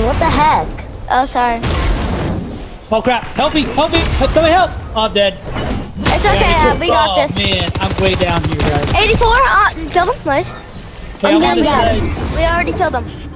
What the heck? Oh, sorry. Oh crap! Help me! Help me! Somebody help! Oh, I'm dead. It's okay, uh, we got oh, this. man, I'm way down here, guys. 84, uh, kill them. nice. Okay, I'm I'm We already killed them.